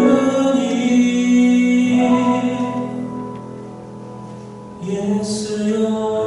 주님. 예수여.